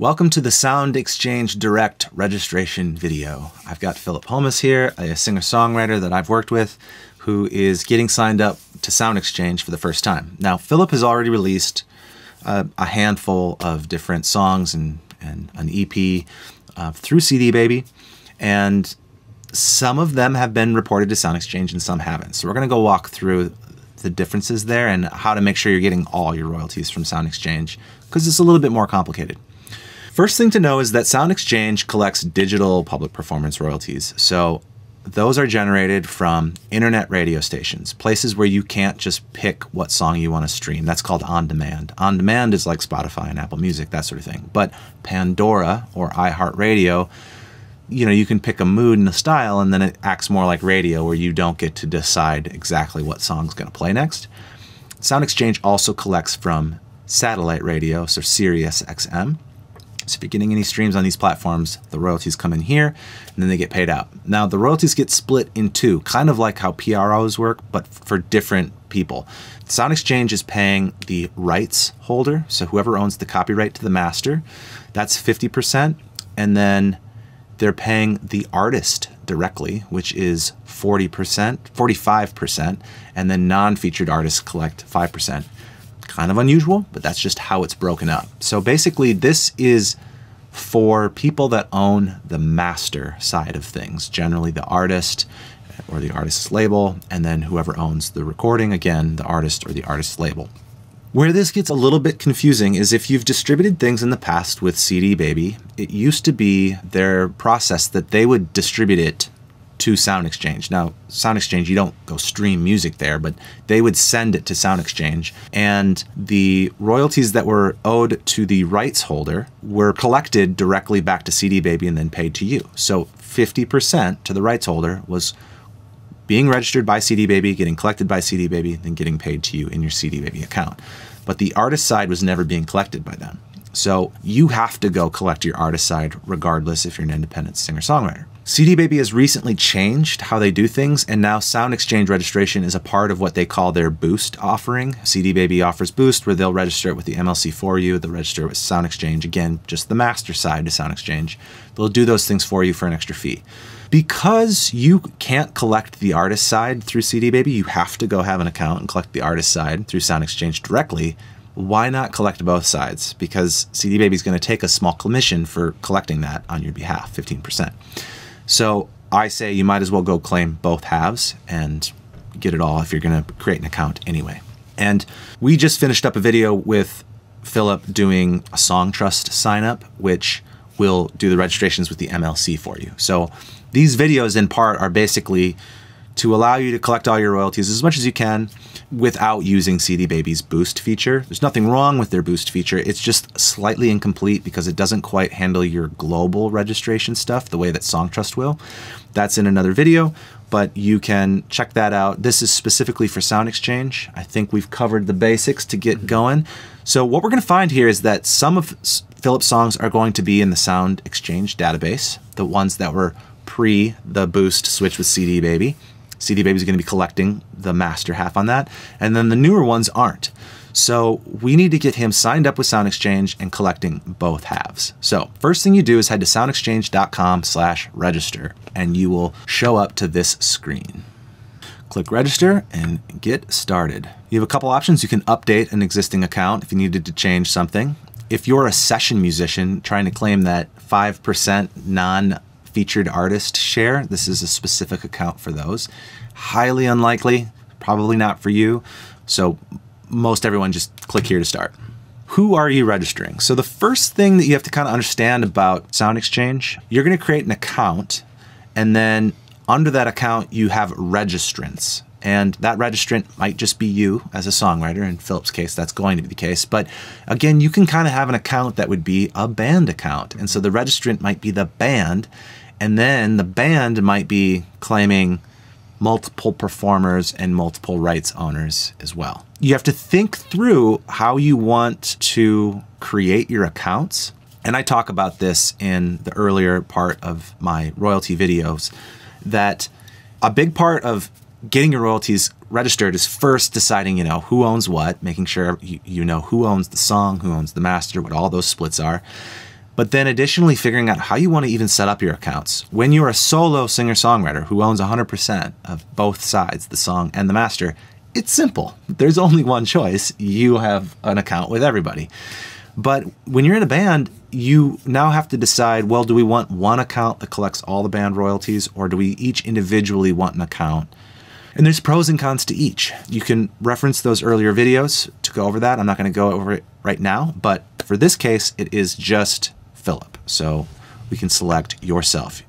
Welcome to the Sound Exchange Direct registration video. I've got Philip Holmes here, a singer-songwriter that I've worked with, who is getting signed up to Sound Exchange for the first time. Now, Philip has already released uh, a handful of different songs and, and an EP uh, through CD Baby, and some of them have been reported to Sound Exchange and some haven't. So we're going to go walk through the differences there and how to make sure you're getting all your royalties from Sound Exchange because it's a little bit more complicated. First thing to know is that Sound Exchange collects digital public performance royalties. So those are generated from internet radio stations, places where you can't just pick what song you want to stream. That's called on demand. On demand is like Spotify and Apple Music, that sort of thing. But Pandora or iHeartRadio, you know, you can pick a mood and a style, and then it acts more like radio where you don't get to decide exactly what song's going to play next. Sound Exchange also collects from satellite radio, so Sirius XM. So if you're getting any streams on these platforms, the royalties come in here and then they get paid out. Now the royalties get split in two, kind of like how PROs work, but for different people. Sound Exchange is paying the rights holder, so whoever owns the copyright to the master, that's 50%. And then they're paying the artist directly, which is 40%, 45%, and then non-featured artists collect 5% kind of unusual, but that's just how it's broken up. So basically, this is for people that own the master side of things, generally the artist or the artist's label, and then whoever owns the recording, again, the artist or the artist's label. Where this gets a little bit confusing is if you've distributed things in the past with CD Baby, it used to be their process that they would distribute it to Sound Exchange. Now, Sound Exchange, you don't go stream music there, but they would send it to Sound Exchange. And the royalties that were owed to the rights holder were collected directly back to CD Baby and then paid to you. So 50% to the rights holder was being registered by CD Baby, getting collected by CD Baby, then getting paid to you in your CD Baby account. But the artist side was never being collected by them. So you have to go collect your artist side regardless if you're an independent singer songwriter. CD Baby has recently changed how they do things, and now Sound Exchange registration is a part of what they call their Boost offering. CD Baby offers Boost, where they'll register it with the MLC for you. They'll register it with Sound Exchange, again, just the master side to Sound Exchange. They'll do those things for you for an extra fee. Because you can't collect the artist side through CD Baby, you have to go have an account and collect the artist side through Sound Exchange directly why not collect both sides? Because CD Baby is going to take a small commission for collecting that on your behalf, 15%. So I say you might as well go claim both halves and get it all if you're going to create an account anyway. And we just finished up a video with Philip doing a Song Trust sign up, which will do the registrations with the MLC for you. So these videos in part are basically to allow you to collect all your royalties as much as you can without using CD Baby's boost feature. There's nothing wrong with their boost feature. It's just slightly incomplete because it doesn't quite handle your global registration stuff the way that Songtrust will. That's in another video, but you can check that out. This is specifically for Sound Exchange. I think we've covered the basics to get going. So what we're going to find here is that some of Philip's songs are going to be in the Sound Exchange database, the ones that were pre the boost switch with CD Baby. CD Baby is going to be collecting the master half on that. And then the newer ones aren't. So we need to get him signed up with Sound Exchange and collecting both halves. So first thing you do is head to soundexchange.com slash register and you will show up to this screen. Click register and get started. You have a couple options. You can update an existing account if you needed to change something. If you're a session musician trying to claim that 5% non featured artist share. This is a specific account for those. Highly unlikely, probably not for you. So most everyone just click here to start. Who are you registering? So the first thing that you have to kind of understand about Sound Exchange, you're going to create an account and then under that account you have registrants. And that registrant might just be you as a songwriter. In Philip's case, that's going to be the case. But again, you can kind of have an account that would be a band account. And so the registrant might be the band. And then the band might be claiming multiple performers and multiple rights owners as well. You have to think through how you want to create your accounts. And I talk about this in the earlier part of my royalty videos that a big part of getting your royalties registered is first deciding, you know, who owns what, making sure you, you know who owns the song, who owns the master, what all those splits are. But then additionally figuring out how you want to even set up your accounts. When you're a solo singer songwriter who owns 100% of both sides, the song and the master, it's simple. There's only one choice. You have an account with everybody. But when you're in a band, you now have to decide well, do we want one account that collects all the band royalties, or do we each individually want an account? And there's pros and cons to each. You can reference those earlier videos to go over that. I'm not going to go over it right now, but for this case, it is just Philip. So we can select yourself.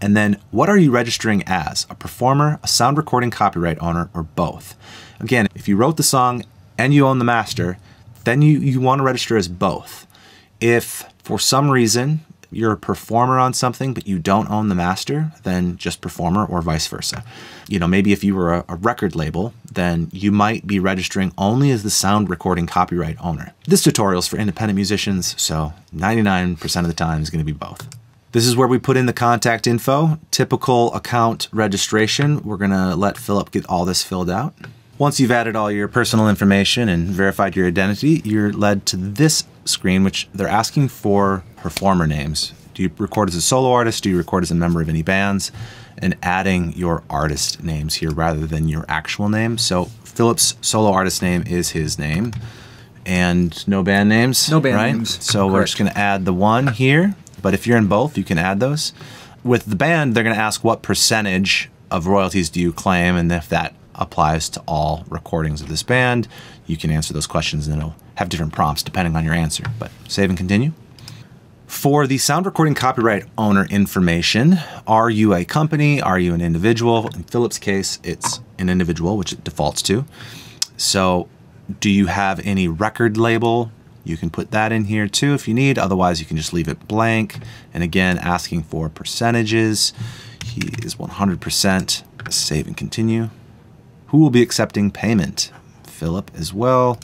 And then what are you registering as? A performer, a sound recording copyright owner, or both? Again, if you wrote the song and you own the master, then you, you want to register as both. If for some reason you're a performer on something but you don't own the master, then just performer or vice versa. You know, maybe if you were a, a, record label, then you might be registering only as the sound recording copyright owner. This tutorial is for independent musicians, so 99% of the time is going to be both. This is where we put in the contact info, typical account registration. We're going to let Philip get all this filled out. Once you've added all your personal information and verified your identity, you're led to this screen, which they're asking for performer names. Do you record as a solo artist? Do you record as a member of any bands? And adding your artist names here rather than your actual name. So Philip's solo artist name is his name. And no band names? No band right? names. So Correct. we're just going to add the one here. But if you're in both, you can add those. With the band, they're going to ask what percentage of royalties do you claim, and if that applies to all recordings of this band. You can answer those questions and it'll have different prompts depending on your answer. But save and continue. For the sound recording copyright owner information, are you a company? Are you an individual? In Philip's case, it's an individual, which it defaults to. So, do you have any record label? You can put that in here too if you need. Otherwise, you can just leave it blank. And again, asking for percentages. He is 100%. Save and continue. Who will be accepting payment? Philip as well.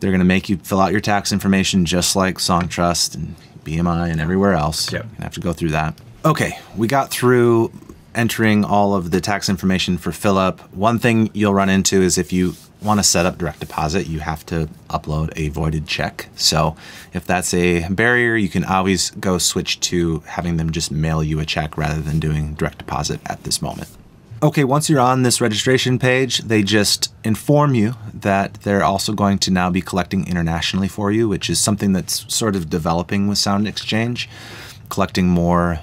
They're going to make you fill out your tax information just like Songtrust and BMI and everywhere else. Yep. To have to go through that. Okay, we got through entering all of the tax information for Philip. One thing you'll run into is if you want to set up direct deposit, you have to upload a voided check. So if that's a barrier, you can always go switch to having them just mail you a check rather than doing direct deposit at this moment. Okay, once you're on this registration page, they just inform you that they're also going to now be collecting internationally for you, which is something that's sort of developing with Sound Exchange, collecting more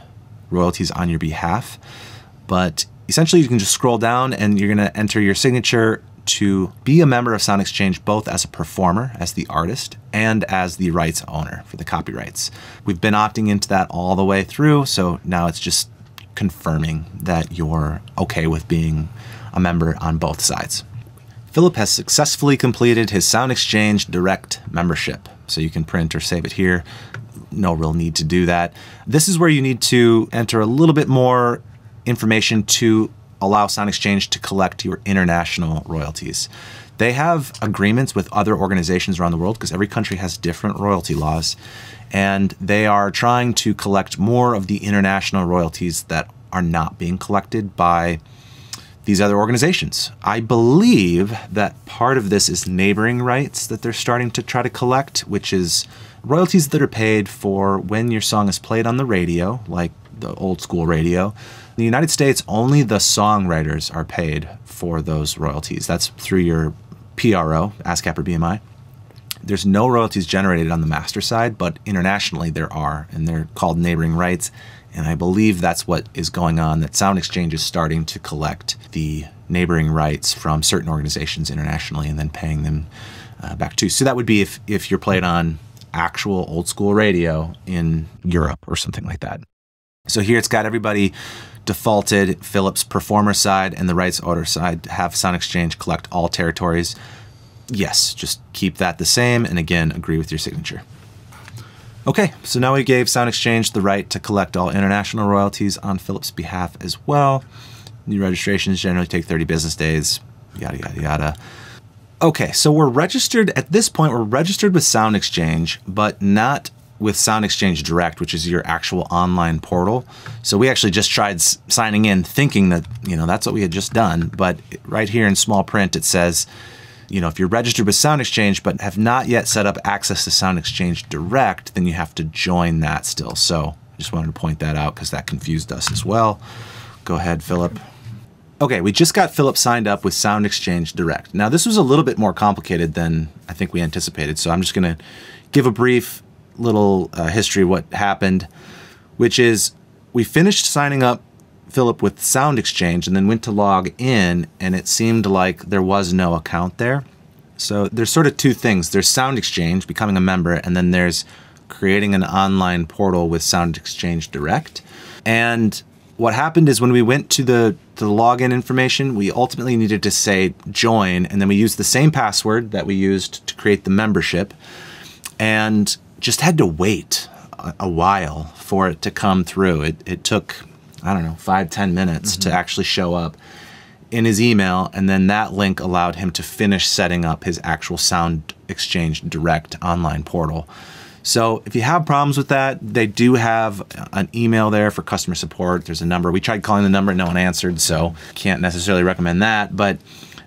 royalties on your behalf. But essentially, you can just scroll down and you're going to enter your signature to be a member of Sound Exchange both as a performer, as the artist, and as the rights owner for the copyrights. We've been opting into that all the way through, so now it's just confirming that you're okay with being a member on both sides. Philip has successfully completed his Sound Exchange Direct membership. So you can print or save it here. No real need to do that. This is where you need to enter a little bit more information to allow Sound Exchange to collect your international royalties. They have agreements with other organizations around the world because every country has different royalty laws and they are trying to collect more of the international royalties that are not being collected by these other organizations. I believe that part of this is neighboring rights that they're starting to try to collect, which is royalties that are paid for when your song is played on the radio, like the old school radio. In the United States, only the songwriters are paid for those royalties. That's through your PRO, ASCAP or BMI there's no royalties generated on the master side, but internationally there are, and they're called neighboring rights. And I believe that's what is going on, that Sound Exchange is starting to collect the neighboring rights from certain organizations internationally and then paying them uh, back to. So that would be if, if you're played on actual old school radio in Europe or something like that. So here it's got everybody defaulted, Philip's performer side and the rights owner side have Sound Exchange collect all territories yes, just keep that the same, and again, agree with your signature. Okay, so now we gave Sound Exchange the right to collect all international royalties on Philip's behalf as well. New registrations generally take 30 business days, yada, yada, yada. Okay, so we're registered, at this point, we're registered with Sound Exchange, but not with Sound Exchange Direct, which is your actual online portal. So we actually just tried signing in thinking that, you know, that's what we had just done. But right here in small print, it says, You know, if you're registered with Sound Exchange but have not yet set up access to Sound Exchange Direct, then you have to join that still. So I just wanted to point that out because that confused us as well. Go ahead, Philip. Okay, we just got Philip signed up with Sound Exchange Direct. Now, this was a little bit more complicated than I think we anticipated, so I'm just going to give a brief little uh, history of what happened, which is we finished signing up Philip with Sound Exchange and then went to log in, and it seemed like there was no account there. So there's sort of two things there's Sound Exchange, becoming a member, and then there's creating an online portal with Sound Exchange Direct. And what happened is when we went to the to the login information, we ultimately needed to say join, and then we used the same password that we used to create the membership, and just had to wait a, a while for it to come through. It, it took, I don't know, five ten minutes mm-hmm. to actually show up in his email, and then that link allowed him to finish setting up his actual Sound Exchange Direct online portal. So if you have problems with that, they do have an email there for customer support. There's a number. We tried calling the number, and no one answered, so can't necessarily recommend that. But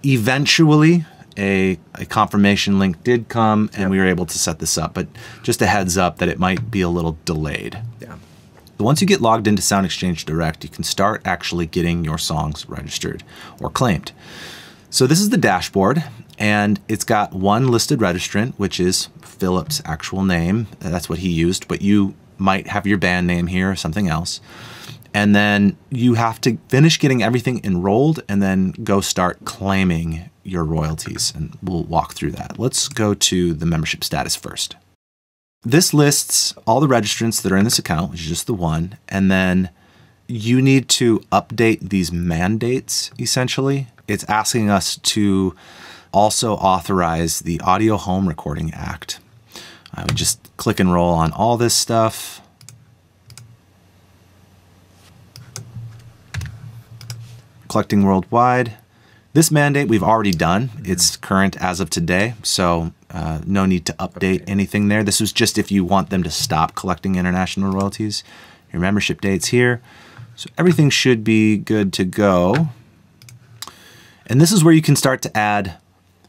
eventually, a, a confirmation link did come, and yep. we were able to set this up. But just a heads up that it might be a little delayed. Yeah. Once you get logged into Sound Exchange Direct, you can start actually getting your songs registered or claimed. So this is the dashboard, and it's got one listed registrant, which is Philip's actual name. That's what he used, but you might have your band name here or something else. And then you have to finish getting everything enrolled and then go start claiming your royalties. And we'll walk through that. Let's go to the membership status first. This lists all the registrants that are in this account, which is just the one. And then you need to update these mandates essentially. It's asking us to also authorize the Audio Home Recording Act. I would just click and roll on all this stuff. Collecting worldwide. This mandate we've already done. It's current as of today, so uh, no need to update anything there. This was just if you want them to stop collecting international royalties. Your membership date's here. So everything should be good to go. And this is where you can start to add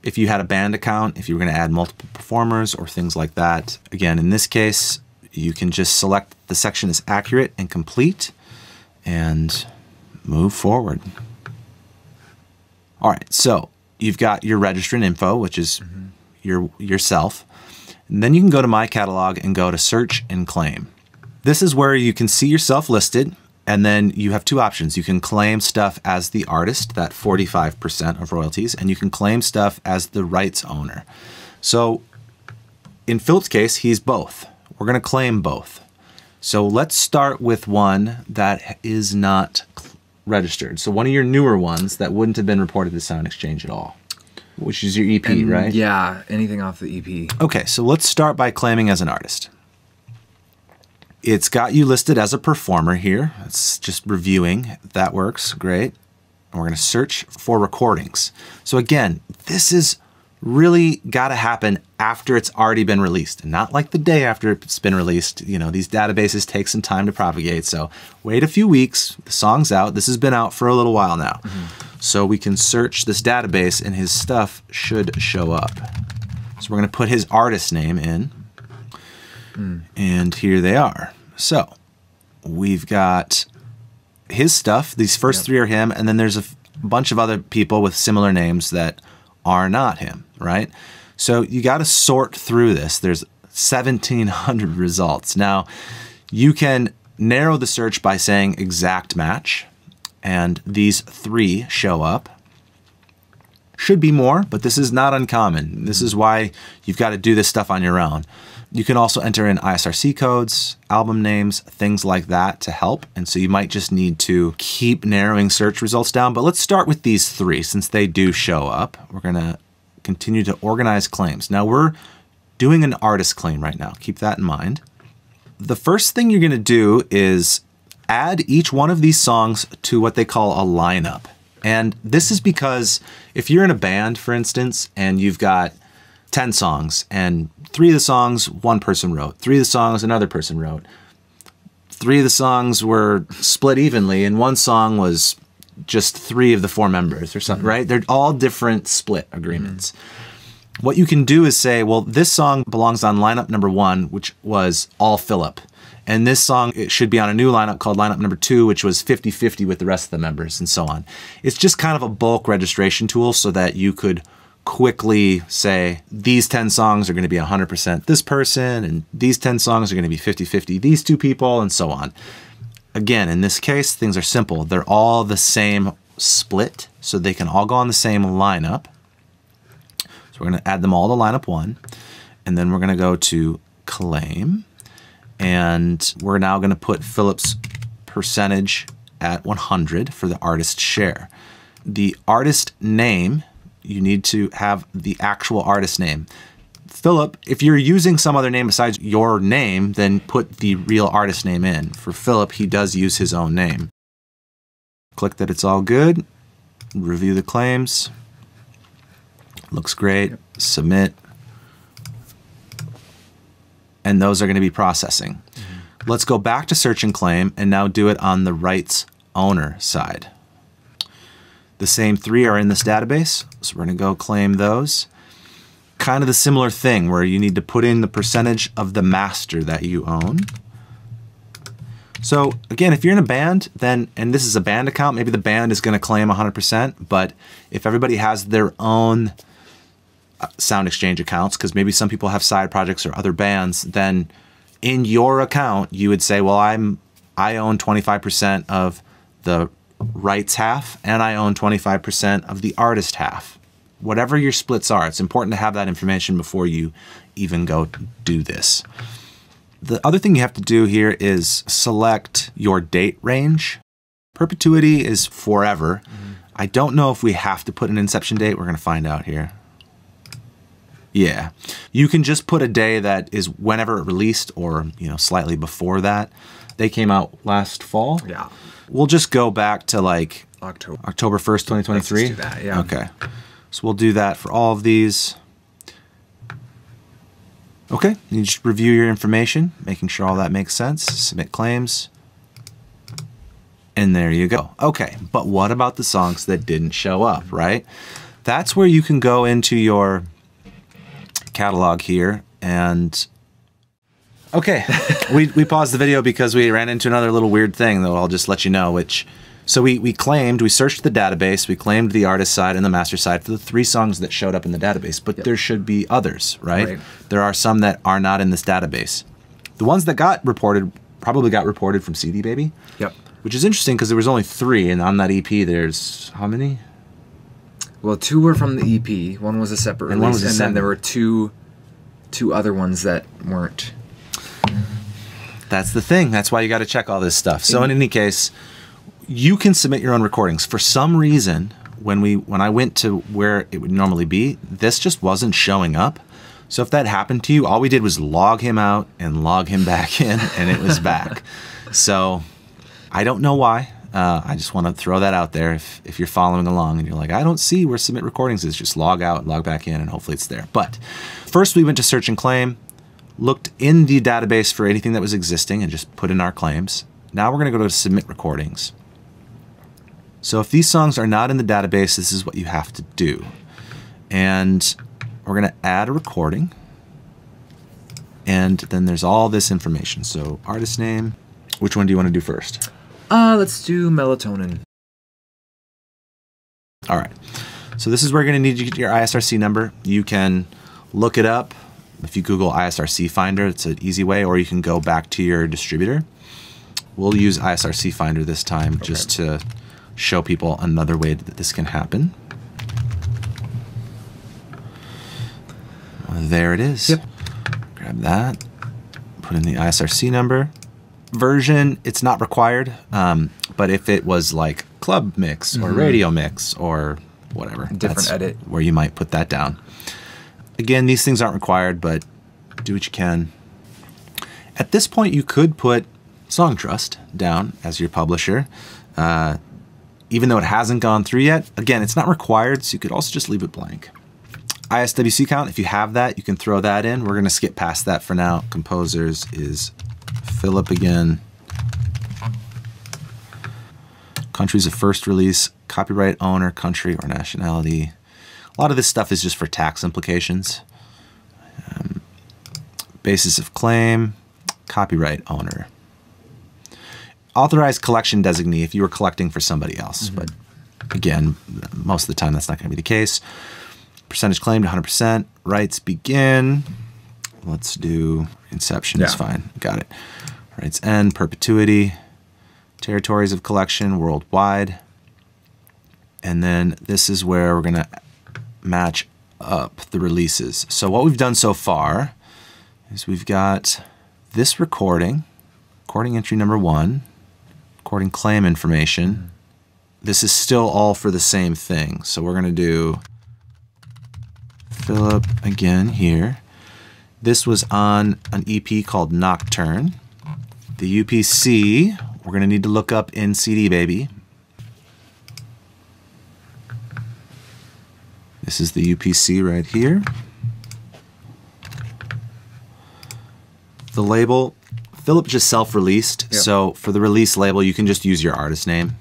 if you had a band account, if you were going to add multiple performers or things like that, again, in this case, you can just select the section is accurate and complete and move forward. All right, so you've got your registrant info, which is mm-hmm. your yourself. And then you can go to My Catalog and go to Search and Claim. This is where you can see yourself listed and then you have two options. You can claim stuff as the artist, that 45% of royalties, and you can claim stuff as the rights owner. So in Philip's case, he's both. We're going to claim both. So let's start with one that is not registered. So one of your newer ones that wouldn't have been reported to Sound Exchange at all, which is your EP, and, right? Yeah, anything off the EP. Okay, so let's start by claiming as an artist. It's got you listed as a performer here. It's just reviewing. That works. Great. And we're going to search for recordings. So again, this is really got to happen after it's already been released, not like the day after it's been released. You know, these databases take some time to propagate. So wait a few weeks. The song's out. This has been out for a little while now. Mm -hmm. So we can search this database and his stuff should show up. So we're going to put his artist name in. Mm. And here they are. So we've got his stuff. These first yep. three are him, and then there's a bunch of other people with similar names that are not him, right? So you got to sort through this. There's 1,700 results. Now, you can narrow the search by saying exact match, and these three show up. Should be more, but this is not uncommon. This is why you've got to do this stuff on your own. You can also enter in ISRC codes, album names, things like that to help. And so you might just need to keep narrowing search results down. But let's start with these three since they do show up. We're going to continue to organize claims. Now we're doing an artist claim right now. Keep that in mind. The first thing you're going to do is add each one of these songs to what they call a lineup. And this is because if you're in a band, for instance, and you've got 10 songs, and three of the songs one person wrote, three of the songs another person wrote. Three of the songs were split evenly, and one song was just three of the four members or something, mm-hmm. right? They're all different split agreements. Mm-hmm. What you can do is say, well, this song belongs on lineup number one, which was all Philip. And this song it should be on a new lineup called lineup number two, which was 50 50 with the rest of the members, and so on. It's just kind of a bulk registration tool so that you could quickly say these 10 songs are going to be 100% this person, and these 10 songs are going to be 50 50 these two people, and so on. Again, in this case, things are simple. They're all the same split, so they can all go on the same lineup. So we're going to add them all to lineup one, and then we're going to go to claim and we're now going to put Philip's percentage at 100 for the artist share. The artist name, you need to have the actual artist name. Philip, if you're using some other name besides your name, then put the real artist name in. For Philip, he does use his own name. Click that it's all good. Review the claims. Looks great. Submit and those are going to be processing. Mm-hmm. Let's go back to search and claim and now do it on the rights owner side. The same three are in this database, so we're going to go claim those. Kind of the similar thing where you need to put in the percentage of the master that you own. So again, if you're in a band, then, and this is a band account, maybe the band is going to claim 100%, but if everybody has their own uh, Sound Exchange accounts because maybe some people have side projects or other bands, then in your account you would say, well, I'm I own 25% of the rights half and I own 25% of the artist half. Whatever your splits are, it's important to have that information before you even go do this. The other thing you have to do here is select your date range. Perpetuity is forever. Mm -hmm. I don't know if we have to put an inception date. We're going to find out here. Yeah. You can just put a day that is whenever it released or, you know, slightly before that. They came out last fall. Yeah. We'll just go back to like October October 1st, 2023. Let's do that. Yeah. Okay. So we'll do that for all of these. Okay, you just review your information, making sure all that makes sense, submit claims, and there you go. Okay, but what about the songs that didn't show up, right? That's where you can go into your catalog here and okay we, we paused the video because we ran into another little weird thing that i'll just let you know which so we, we claimed we searched the database we claimed the artist side and the master side for the three songs that showed up in the database but yep. there should be others right? right there are some that are not in this database the ones that got reported probably got reported from cd baby yep which is interesting because there was only three and on that ep there's how many well, two were from the EP. One was a separate and release, and then there were two, two other ones that weren't. That's the thing. That's why you got to check all this stuff. So in any case, you can submit your own recordings. For some reason, when we when I went to where it would normally be, this just wasn't showing up. So if that happened to you, all we did was log him out and log him back in, and it was back. so I don't know why. Uh, I just want to throw that out there. If, if you're following along and you're like, I don't see where submit recordings is, just log out, log back in, and hopefully it's there. But first, we went to search and claim, looked in the database for anything that was existing, and just put in our claims. Now we're going to go to submit recordings. So if these songs are not in the database, this is what you have to do. And we're going to add a recording. And then there's all this information. So artist name. Which one do you want to do first? Uh, let's do melatonin. All right. So this is where you're going to need to get your ISRC number. You can look it up. If you Google ISRC Finder, it's an easy way, or you can go back to your distributor. We'll use ISRC Finder this time okay. just to show people another way that this can happen. There it is. Yep. Grab that, put in the ISRC number version, it's not required. Um, but if it was like club mix or mm-hmm. radio mix or whatever, different edit, where you might put that down. Again, these things aren't required, but do what you can. At this point, you could put Songtrust down as your publisher. Uh, even though it hasn't gone through yet, again, it's not required, so you could also just leave it blank. ISWC count, if you have that, you can throw that in. We're going to skip past that for now. Composers is Philip again. countries of first release, copyright owner, country, or nationality. A lot of this stuff is just for tax implications. Um, basis of claim, copyright owner. Authorized collection designee if you were collecting for somebody else, mm-hmm. but again, most of the time that's not going to be the case. Percentage claimed 100%. Rights begin. Let's do inception yeah. is fine. Got it. Rights end, perpetuity, territories of collection worldwide. And then this is where we're going to match up the releases. So what we've done so far is we've got this recording, recording entry number one, recording claim information. This is still all for the same thing. So we're going to do Philip again here. This was on an EP called Nocturne. The UPC, we're going to need to look up in CD Baby. This is the UPC right here. The label, Philip just self-released, yep. so for the release label, you can just use your artist name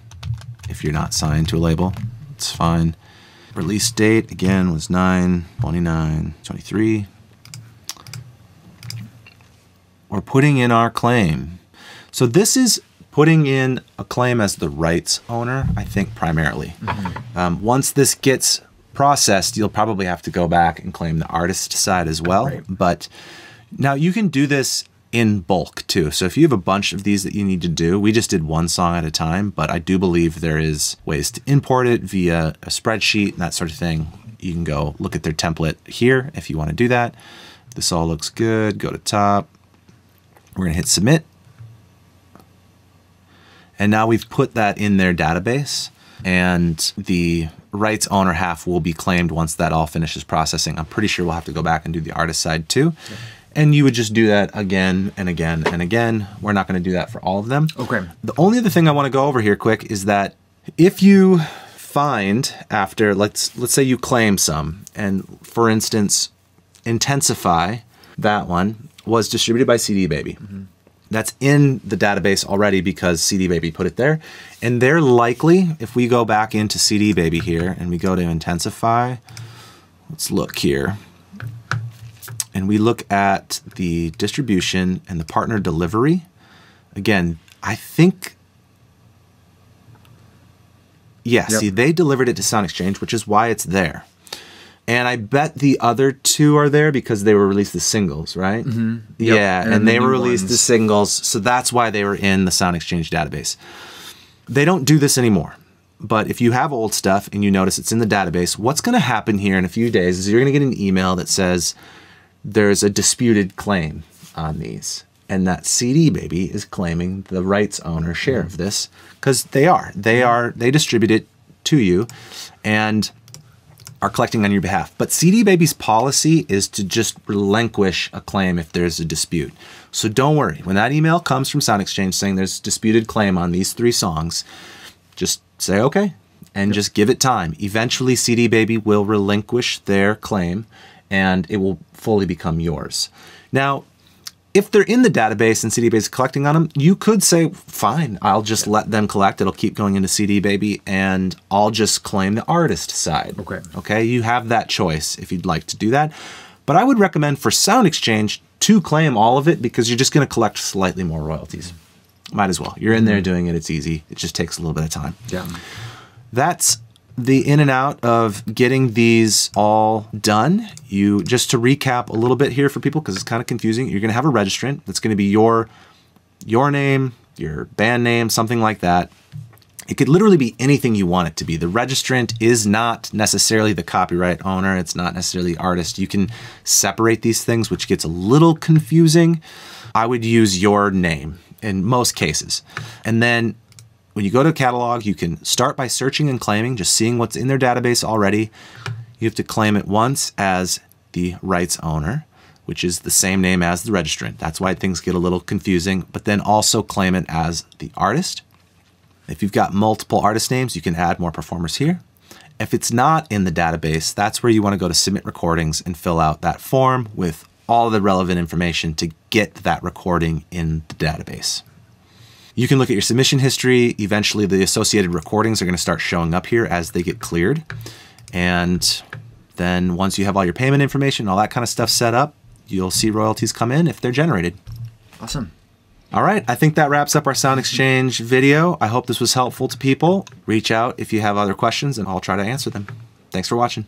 if you're not signed to a label. It's fine. Release date, again, was 9 29 23 We're putting in our claim. So this is putting in a claim as the rights owner, I think, primarily. Mm-hmm. Um, once this gets processed, you'll probably have to go back and claim the artist side as well. Right. But now you can do this in bulk too. So if you have a bunch of these that you need to do, we just did one song at a time, but I do believe there is ways to import it via a spreadsheet and that sort of thing. You can go look at their template here if you want to do that. This all looks good. Go to top, we're going to hit submit. And now we've put that in their database and the rights owner half will be claimed once that all finishes processing. I'm pretty sure we'll have to go back and do the artist side too. Yeah. And you would just do that again and again and again. We're not going to do that for all of them. Okay. The only other thing I want to go over here quick is that if you find after let's let's say you claim some and for instance intensify that one was distributed by CD Baby. Mm-hmm. That's in the database already because CD Baby put it there. And they're likely, if we go back into CD Baby here and we go to Intensify, let's look here. And we look at the distribution and the partner delivery. Again, I think yeah, yep. see, they delivered it to Sound Exchange, which is why it's there. And I bet the other two are there because they were released as singles, right? Mm-hmm. Yep. Yeah, and, and they were released ones. as singles, so that's why they were in the Sound Exchange database. They don't do this anymore. But if you have old stuff and you notice it's in the database, what's going to happen here in a few days is you're going to get an email that says there's a disputed claim on these. And that CD baby is claiming the rights owner share of this because they are. They are they distribute it to you. And are collecting on your behalf. But CD Baby's policy is to just relinquish a claim if there's a dispute. So don't worry. When that email comes from Sound Exchange saying there's disputed claim on these three songs, just say okay and yep. just give it time. Eventually CD Baby will relinquish their claim and it will fully become yours. Now, if they're in the database and CD Baby is collecting on them, you could say, fine, I'll just yeah. let them collect. It'll keep going into CD Baby and I'll just claim the artist side. Okay. Okay. You have that choice if you'd like to do that. But I would recommend for Sound Exchange to claim all of it because you're just going to collect slightly more royalties. Might as well. You're in there mm-hmm. doing it. It's easy. It just takes a little bit of time. Yeah. That's the in and out of getting these all done. You just to recap a little bit here for people because it's kind of confusing. You're going to have a registrant that's going to be your your name, your band name, something like that. It could literally be anything you want it to be. The registrant is not necessarily the copyright owner. It's not necessarily the artist. You can separate these things, which gets a little confusing. I would use your name in most cases. And then when you go to catalog, you can start by searching and claiming, just seeing what's in their database already. You have to claim it once as the rights owner, which is the same name as the registrant. That's why things get a little confusing, but then also claim it as the artist. If you've got multiple artist names, you can add more performers here. If it's not in the database, that's where you want to go to submit recordings and fill out that form with all the relevant information to get that recording in the database. You can look at your submission history. Eventually, the associated recordings are going to start showing up here as they get cleared. And then once you have all your payment information, all that kind of stuff set up, you'll see royalties come in if they're generated. Awesome. All right, I think that wraps up our Sound Exchange video. I hope this was helpful to people. Reach out if you have other questions and I'll try to answer them. Thanks for watching.